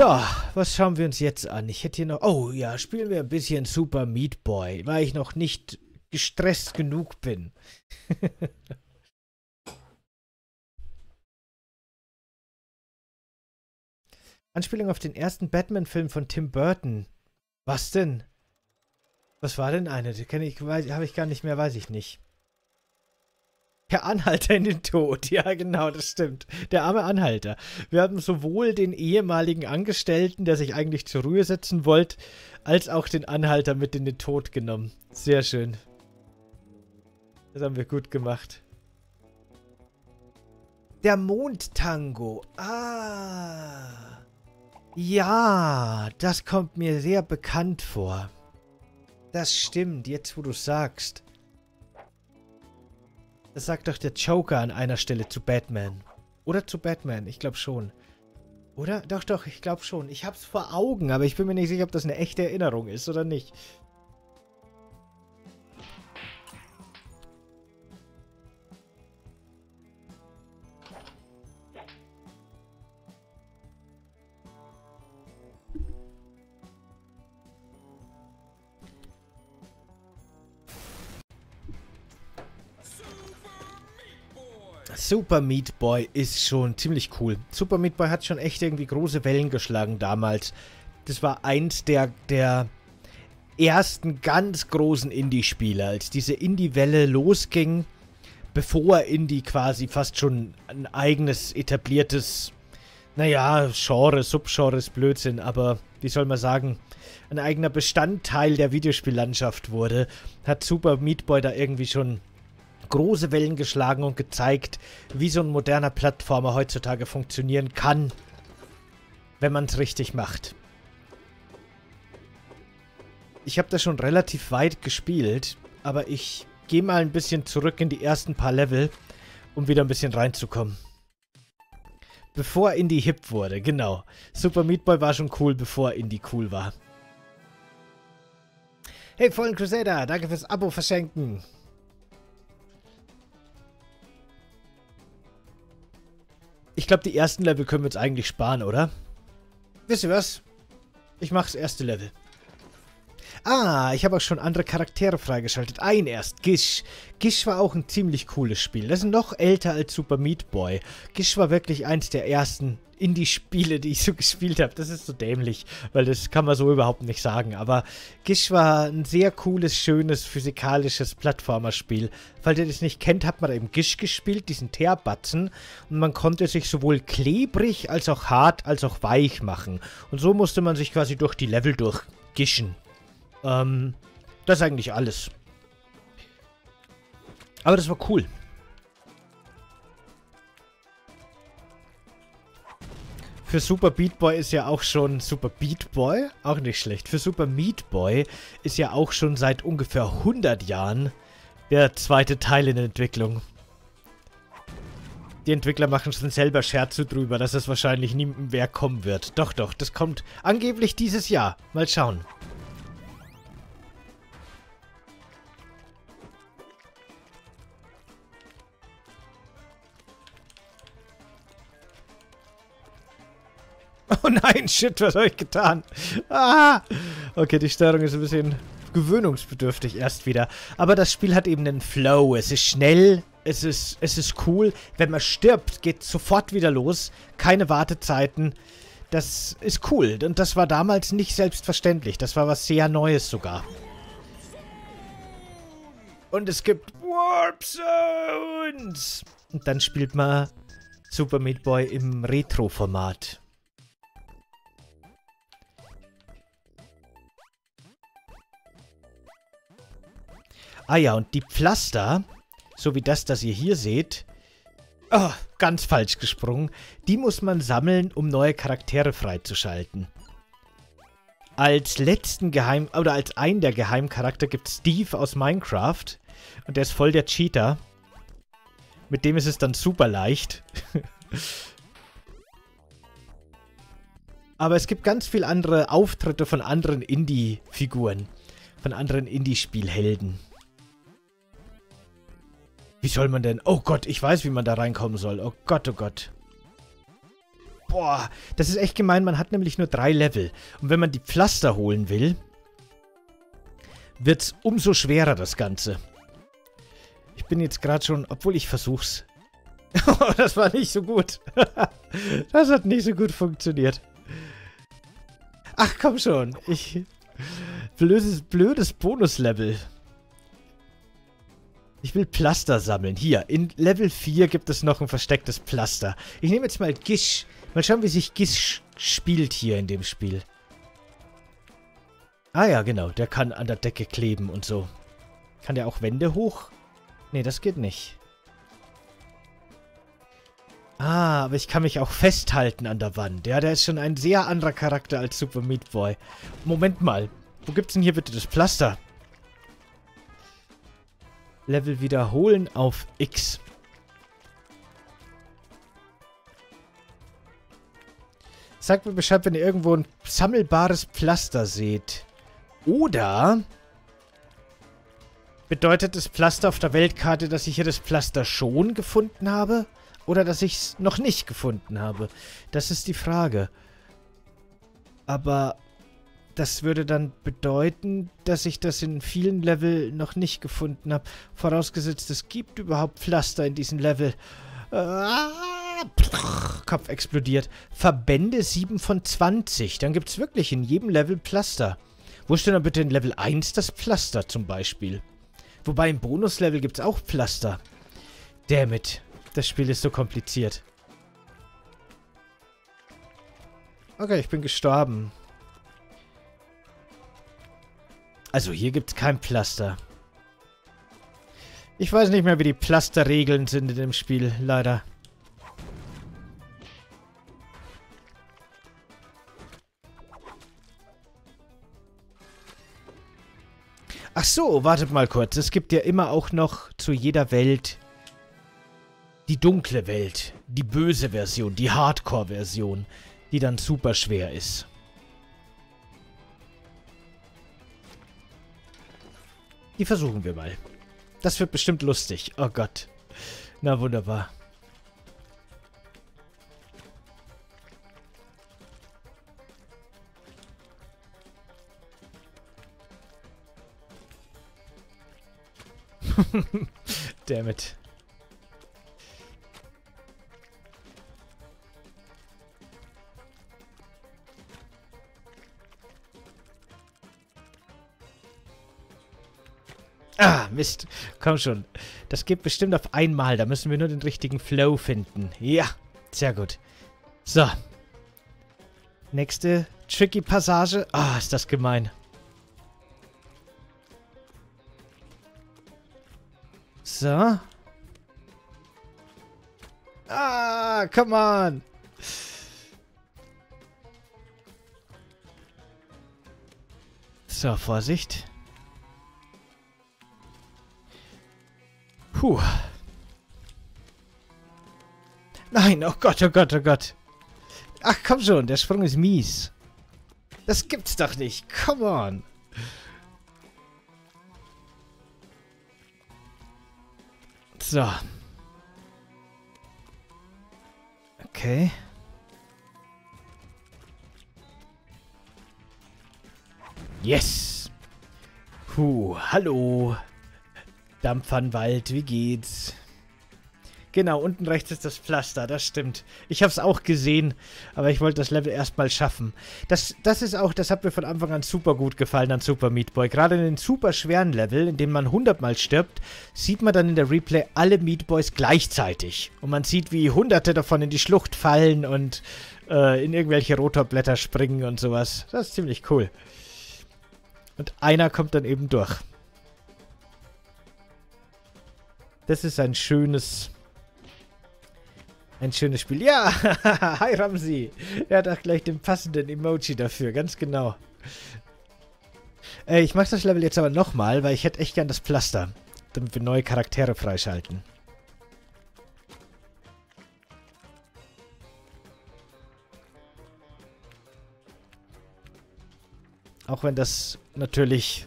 So, was schauen wir uns jetzt an? Ich hätte hier noch... Oh ja, spielen wir ein bisschen Super Meat Boy, weil ich noch nicht gestresst genug bin. Anspielung auf den ersten Batman-Film von Tim Burton. Was denn? Was war denn eine? Die kenne ich, habe ich gar nicht mehr, weiß ich nicht. Der Anhalter in den Tod. Ja, genau, das stimmt. Der arme Anhalter. Wir haben sowohl den ehemaligen Angestellten, der sich eigentlich zur Ruhe setzen wollte, als auch den Anhalter mit in den Tod genommen. Sehr schön. Das haben wir gut gemacht. Der Mondtango. Ah. Ja, das kommt mir sehr bekannt vor. Das stimmt, jetzt wo du sagst. Das sagt doch der Joker an einer Stelle zu Batman. Oder zu Batman, ich glaube schon. Oder? Doch, doch, ich glaube schon. Ich hab's vor Augen, aber ich bin mir nicht sicher, ob das eine echte Erinnerung ist oder nicht. Super Meat Boy ist schon ziemlich cool. Super Meat Boy hat schon echt irgendwie große Wellen geschlagen damals. Das war eins der, der ersten ganz großen Indie-Spiele, als diese Indie-Welle losging, bevor Indie quasi fast schon ein eigenes etabliertes, naja, Genre, Subgenre ist Blödsinn, aber wie soll man sagen, ein eigener Bestandteil der Videospiellandschaft wurde, hat Super Meat Boy da irgendwie schon große Wellen geschlagen und gezeigt, wie so ein moderner Plattformer heutzutage funktionieren kann, wenn man es richtig macht. Ich habe das schon relativ weit gespielt, aber ich gehe mal ein bisschen zurück in die ersten paar Level, um wieder ein bisschen reinzukommen. Bevor Indie hip wurde, genau. Super Meat Boy war schon cool, bevor Indie cool war. Hey, Fallen Crusader, danke fürs Abo verschenken. Ich glaube, die ersten Level können wir uns eigentlich sparen, oder? Wisst ihr was? Ich mache das erste Level. Ah, ich habe auch schon andere Charaktere freigeschaltet. Ein erst, Gish. Gish war auch ein ziemlich cooles Spiel. Das ist noch älter als Super Meat Boy. Gish war wirklich eins der ersten Indie-Spiele, die ich so gespielt habe. Das ist so dämlich, weil das kann man so überhaupt nicht sagen. Aber Gish war ein sehr cooles, schönes, physikalisches Plattformerspiel. Falls ihr das nicht kennt, hat man eben Gish gespielt, diesen Teerbatzen. Und man konnte sich sowohl klebrig, als auch hart, als auch weich machen. Und so musste man sich quasi durch die Level durchgischen. Ähm, das ist eigentlich alles. Aber das war cool. Für Super Beat Boy ist ja auch schon Super Beat Boy, auch nicht schlecht. Für Super Meat Boy ist ja auch schon seit ungefähr 100 Jahren der zweite Teil in der Entwicklung. Die Entwickler machen schon selber Scherze drüber, dass es wahrscheinlich nie mehr kommen wird. Doch, doch, das kommt angeblich dieses Jahr. Mal schauen. Nein, shit, was habe ich getan? Ah! Okay, die Steuerung ist ein bisschen gewöhnungsbedürftig erst wieder. Aber das Spiel hat eben einen Flow. Es ist schnell, es ist, es ist cool. Wenn man stirbt, geht sofort wieder los. Keine Wartezeiten. Das ist cool. Und das war damals nicht selbstverständlich. Das war was sehr Neues sogar. Und es gibt Warp Zones. Und dann spielt man Super Meat Boy im Retro-Format. Ah ja, und die Pflaster, so wie das, das ihr hier seht, oh, ganz falsch gesprungen, die muss man sammeln, um neue Charaktere freizuschalten. Als letzten Geheim... oder als einen der Geheimcharakter gibt Steve aus Minecraft. Und der ist voll der Cheater. Mit dem ist es dann super leicht. Aber es gibt ganz viele andere Auftritte von anderen Indie-Figuren. Von anderen Indie-Spielhelden. Wie soll man denn... Oh Gott, ich weiß, wie man da reinkommen soll. Oh Gott, oh Gott. Boah, das ist echt gemein. Man hat nämlich nur drei Level. Und wenn man die Pflaster holen will, wird es umso schwerer, das Ganze. Ich bin jetzt gerade schon, obwohl ich versuch's. das war nicht so gut. das hat nicht so gut funktioniert. Ach, komm schon. Ich... Blödes, blödes Bonuslevel. Ich will Pflaster sammeln. Hier, in Level 4 gibt es noch ein verstecktes Pflaster. Ich nehme jetzt mal Gish. Mal schauen, wie sich Gish spielt hier in dem Spiel. Ah ja, genau. Der kann an der Decke kleben und so. Kann der auch Wände hoch? Nee, das geht nicht. Ah, aber ich kann mich auch festhalten an der Wand. Ja, der ist schon ein sehr anderer Charakter als Super Meat Boy. Moment mal. Wo gibt's denn hier bitte das Pflaster? Level wiederholen auf X. Sagt mir Bescheid, wenn ihr irgendwo ein sammelbares Pflaster seht. Oder bedeutet das Pflaster auf der Weltkarte, dass ich hier das Pflaster schon gefunden habe? Oder dass ich es noch nicht gefunden habe. Das ist die Frage. Aber das würde dann bedeuten, dass ich das in vielen Level noch nicht gefunden habe. Vorausgesetzt, es gibt überhaupt Pflaster in diesem Level. Ah, Kopf explodiert. Verbände 7 von 20. Dann gibt es wirklich in jedem Level Pflaster. Wo steht dann bitte in Level 1 das Pflaster zum Beispiel? Wobei im Bonuslevel gibt es auch Pflaster. Dammit. Das Spiel ist so kompliziert. Okay, ich bin gestorben. Also hier gibt es kein Pflaster. Ich weiß nicht mehr, wie die Pflasterregeln sind in dem Spiel, leider. Ach so, wartet mal kurz. Es gibt ja immer auch noch zu jeder Welt die dunkle Welt, die böse Version, die Hardcore-Version, die dann super schwer ist. Die versuchen wir mal. Das wird bestimmt lustig. Oh Gott. Na wunderbar. Damn it. Ah, Mist. Komm schon. Das geht bestimmt auf einmal. Da müssen wir nur den richtigen Flow finden. Ja, sehr gut. So. Nächste tricky Passage. Ah, ist das gemein. So. Ah, come on. So, Vorsicht. Puh. Nein, oh Gott, oh Gott, oh Gott. Ach, komm schon, der Sprung ist mies. Das gibt's doch nicht. Come on. So. Okay. Yes. Puh, hallo. Dampfernwald, wie geht's? Genau, unten rechts ist das Pflaster, das stimmt. Ich habe es auch gesehen, aber ich wollte das Level erstmal schaffen. Das, das ist auch, das hat mir von Anfang an super gut gefallen an Super Meat Boy. Gerade in den super schweren Level, in denen man 100 Mal stirbt, sieht man dann in der Replay alle Meat Boys gleichzeitig. Und man sieht, wie hunderte davon in die Schlucht fallen und äh, in irgendwelche Rotorblätter springen und sowas. Das ist ziemlich cool. Und einer kommt dann eben durch. Das ist ein schönes... Ein schönes Spiel. Ja, hi Ramsi. Er hat auch gleich den passenden Emoji dafür, ganz genau. Äh, ich mache das Level jetzt aber nochmal, weil ich hätte echt gern das Pflaster, damit wir neue Charaktere freischalten. Auch wenn das natürlich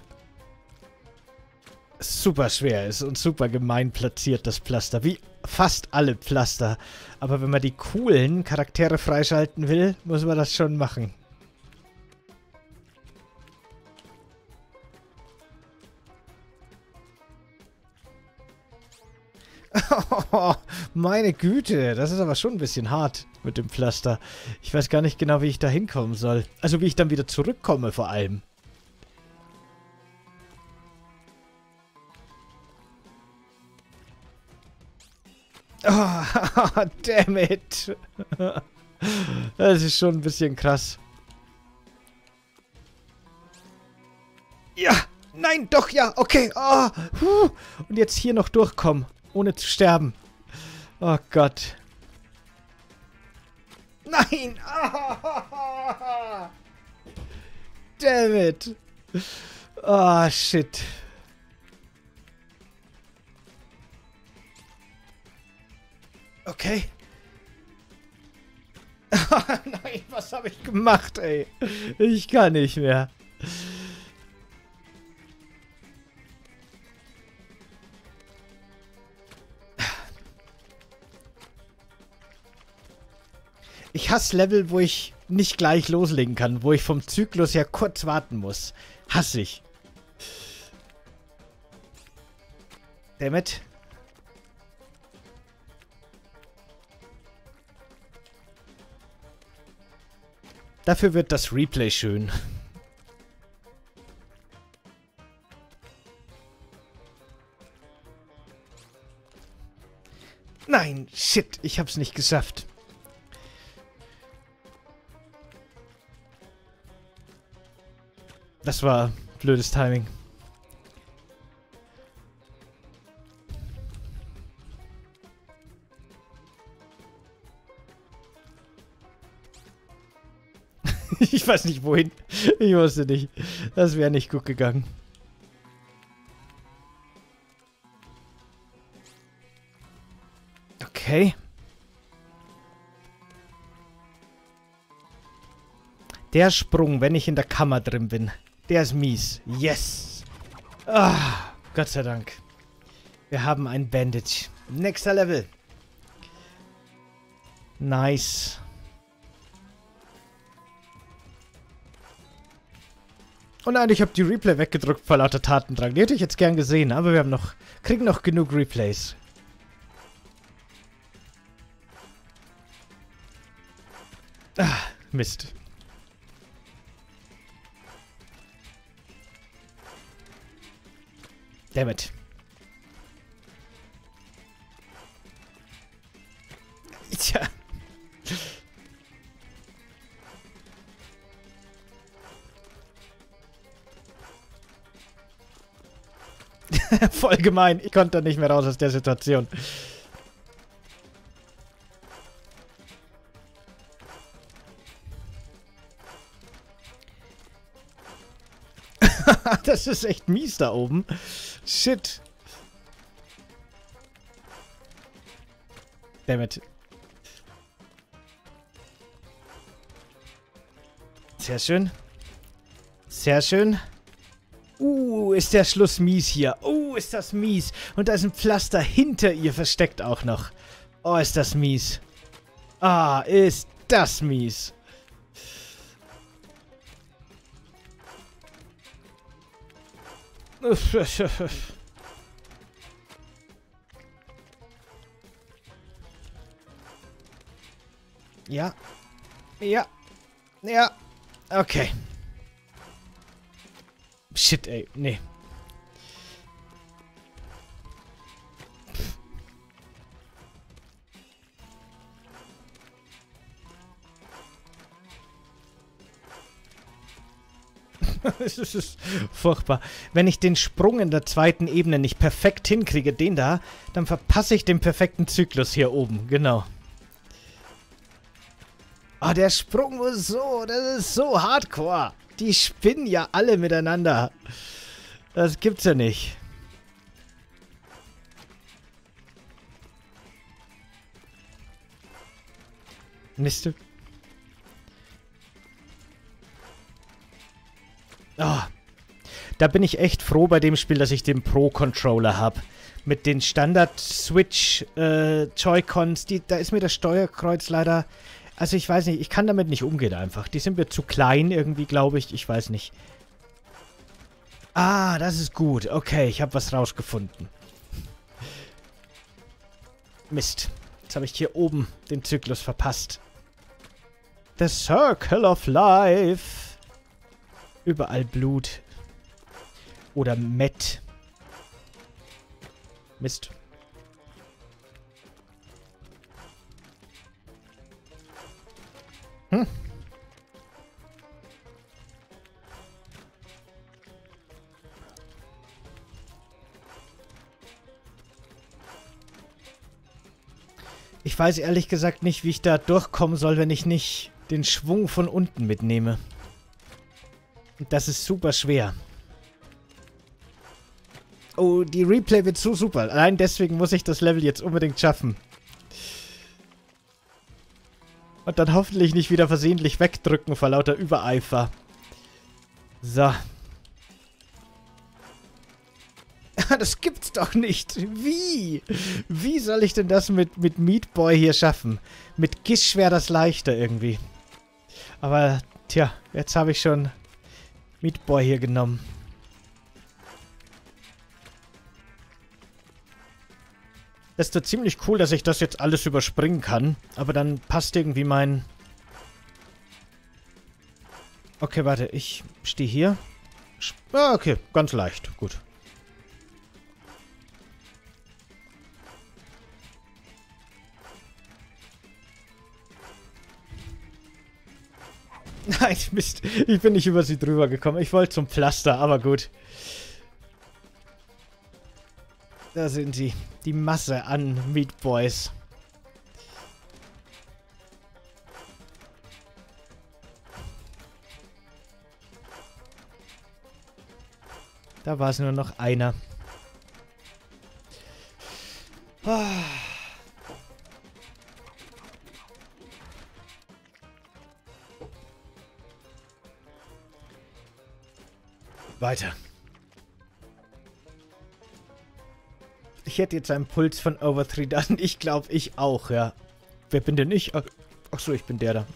super schwer ist und super gemein platziert, das Pflaster. Wie fast alle Pflaster. Aber wenn man die coolen Charaktere freischalten will, muss man das schon machen. Meine Güte, das ist aber schon ein bisschen hart mit dem Pflaster. Ich weiß gar nicht genau, wie ich da hinkommen soll. Also wie ich dann wieder zurückkomme vor allem. Oh, damn it. Das ist schon ein bisschen krass. Ja, nein, doch, ja, okay. Oh, Und jetzt hier noch durchkommen ohne zu sterben. Oh Gott. Nein! Oh, damn it. Oh, shit. Okay. Nein, was habe ich gemacht, ey? Ich kann nicht mehr. Ich hasse Level, wo ich nicht gleich loslegen kann, wo ich vom Zyklus her kurz warten muss. Hasse ich. Dammit. Dafür wird das Replay schön. Nein, shit, ich hab's nicht geschafft. Das war blödes Timing. ich weiß nicht wohin. Ich wusste nicht. Das wäre nicht gut gegangen. Okay. Der Sprung, wenn ich in der Kammer drin bin. Der ist mies. Yes. Ah, Gott sei Dank. Wir haben ein Bandage. Nächster Level. Nice. Oh nein, ich habe die Replay weggedrückt vor lauter Tatendrang. Die hätte ich jetzt gern gesehen, aber wir haben noch, kriegen noch genug Replays. Ah, Mist. Damn it. Tja. Voll gemein. Ich konnte nicht mehr raus aus der Situation. das ist echt mies da oben. Shit. Dammit. Sehr schön. Sehr schön. Uh, ist der Schluss mies hier. Uh, ist das mies. Und da ist ein Pflaster hinter ihr versteckt auch noch. Oh, ist das mies. Ah, ist das mies. ja. Ja. Ja. Okay. Shit, ey. Nee. Es ist furchtbar. Wenn ich den Sprung in der zweiten Ebene nicht perfekt hinkriege, den da, dann verpasse ich den perfekten Zyklus hier oben. Genau. Ah, oh, der Sprung ist so, das ist so hardcore. Die spinnen ja alle miteinander. Das gibt's ja nicht. Mist. Oh. Da bin ich echt froh bei dem Spiel, dass ich den Pro-Controller habe. Mit den Standard-Switch-Joy-Cons, äh, da ist mir das Steuerkreuz leider... Also ich weiß nicht, ich kann damit nicht umgehen einfach. Die sind mir zu klein irgendwie, glaube ich. Ich weiß nicht. Ah, das ist gut. Okay, ich habe was rausgefunden. Mist. Jetzt habe ich hier oben den Zyklus verpasst. The Circle of Life. Überall Blut. Oder Met. Mist. Hm. Ich weiß ehrlich gesagt nicht, wie ich da durchkommen soll, wenn ich nicht den Schwung von unten mitnehme. Das ist super schwer. Oh, die Replay wird so super. Allein deswegen muss ich das Level jetzt unbedingt schaffen. Und dann hoffentlich nicht wieder versehentlich wegdrücken vor lauter Übereifer. So. das gibt's doch nicht. Wie? Wie soll ich denn das mit, mit Meat Boy hier schaffen? Mit Gish wäre das leichter irgendwie. Aber, tja, jetzt habe ich schon Meat Boy hier genommen. Das ist doch ziemlich cool, dass ich das jetzt alles überspringen kann. Aber dann passt irgendwie mein... Okay, warte, ich stehe hier. Ah, okay, ganz leicht. Gut. Nein, Mist. Ich bin nicht über sie drüber gekommen. Ich wollte zum Pflaster, aber gut. Da sind sie. Die Masse an Meat Boys. Da war es nur noch einer. Ah. Weiter. Ich hätte jetzt einen Puls von over 3000. Ich glaube, ich auch, ja. Wer bin denn ich? Ach so, ich bin der da.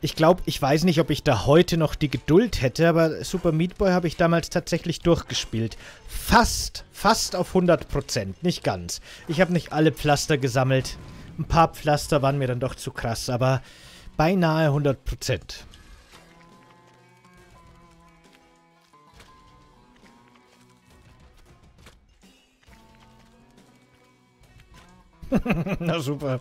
Ich glaube, ich weiß nicht, ob ich da heute noch die Geduld hätte, aber Super Meat Boy habe ich damals tatsächlich durchgespielt. Fast, fast auf 100%, nicht ganz. Ich habe nicht alle Pflaster gesammelt. Ein paar Pflaster waren mir dann doch zu krass, aber beinahe 100 Na super.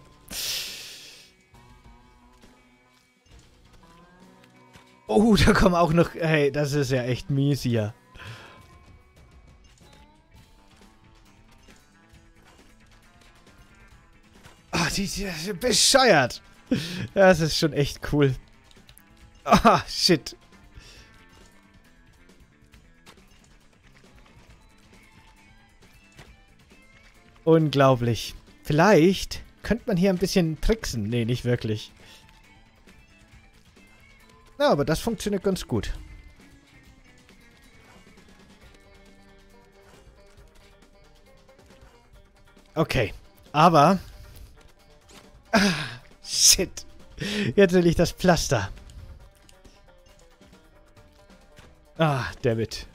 Oh, da kommen auch noch... Hey, das ist ja echt mies hier. Ah, die, die, die bescheuert. Das ist schon echt cool. Ah, shit. Unglaublich. Vielleicht könnte man hier ein bisschen tricksen. Nee, nicht wirklich. Ja, aber das funktioniert ganz gut. Okay. Aber... Ah. Shit. Jetzt will ich das Pflaster. Ah, David.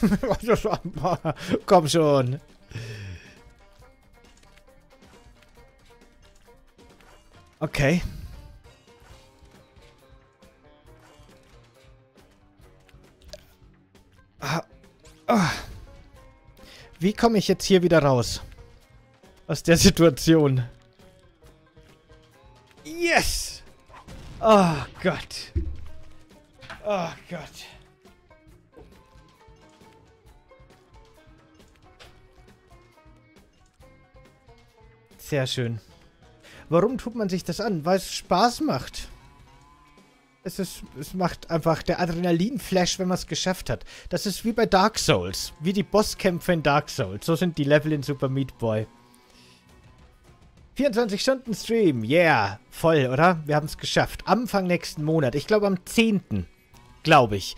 Komm schon. Okay. Ah. Ah. Wie komme ich jetzt hier wieder raus? Aus der Situation. Yes! Oh Gott. Oh Gott. Sehr schön. Warum tut man sich das an? Weil es Spaß macht. Es, ist, es macht einfach der Adrenalin-Flash, wenn man es geschafft hat. Das ist wie bei Dark Souls. Wie die Bosskämpfe in Dark Souls. So sind die Level in Super Meat Boy. 24-Stunden-Stream, yeah, voll, oder? Wir haben es geschafft. Anfang nächsten Monat, ich glaube am 10., glaube ich,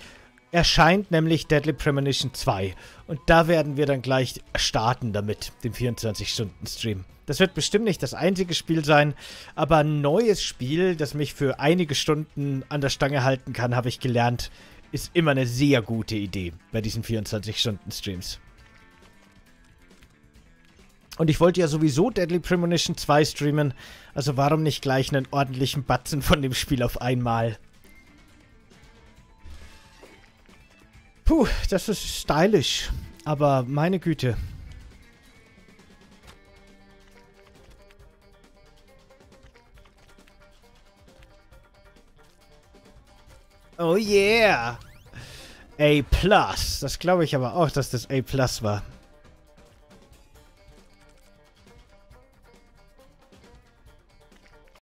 erscheint nämlich Deadly Premonition 2. Und da werden wir dann gleich starten damit, dem 24-Stunden-Stream. Das wird bestimmt nicht das einzige Spiel sein, aber ein neues Spiel, das mich für einige Stunden an der Stange halten kann, habe ich gelernt, ist immer eine sehr gute Idee bei diesen 24-Stunden-Streams. Und ich wollte ja sowieso Deadly Premonition 2 streamen, also warum nicht gleich einen ordentlichen Batzen von dem Spiel auf einmal? Puh, das ist stylisch, aber meine Güte. Oh yeah! A+. Das glaube ich aber auch, dass das A+, war.